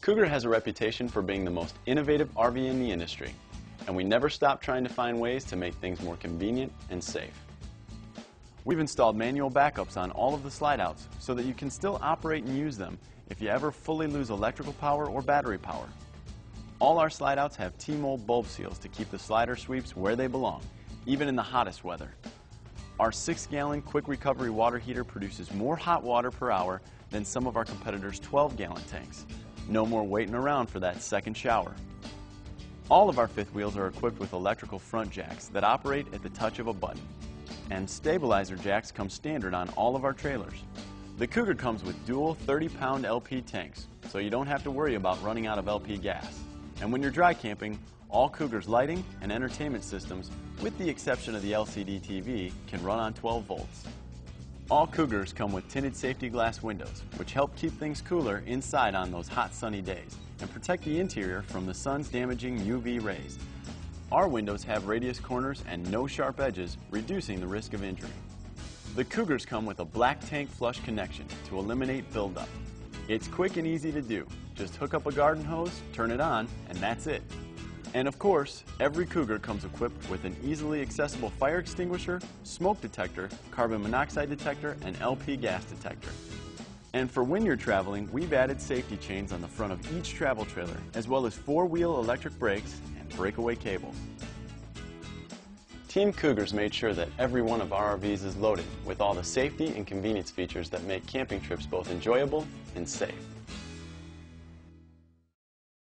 Cougar has a reputation for being the most innovative RV in the industry, and we never stop trying to find ways to make things more convenient and safe. We've installed manual backups on all of the slide outs so that you can still operate and use them if you ever fully lose electrical power or battery power. All our slide outs have T-mold bulb seals to keep the slider sweeps where they belong, even in the hottest weather. Our 6-gallon quick recovery water heater produces more hot water per hour than some of our competitors' 12-gallon tanks. No more waiting around for that second shower. All of our fifth wheels are equipped with electrical front jacks that operate at the touch of a button. And stabilizer jacks come standard on all of our trailers. The Cougar comes with dual 30-pound LP tanks, so you don't have to worry about running out of LP gas. And when you're dry camping, all Cougar's lighting and entertainment systems, with the exception of the LCD TV, can run on 12 volts. All Cougars come with tinted safety glass windows, which help keep things cooler inside on those hot sunny days and protect the interior from the sun's damaging UV rays. Our windows have radius corners and no sharp edges, reducing the risk of injury. The Cougars come with a black tank flush connection to eliminate buildup. It's quick and easy to do. Just hook up a garden hose, turn it on, and that's it. And of course, every Cougar comes equipped with an easily accessible fire extinguisher, smoke detector, carbon monoxide detector, and LP gas detector. And for when you're traveling, we've added safety chains on the front of each travel trailer, as well as four-wheel electric brakes and breakaway cable. Team Cougars made sure that every one of our RVs is loaded with all the safety and convenience features that make camping trips both enjoyable and safe.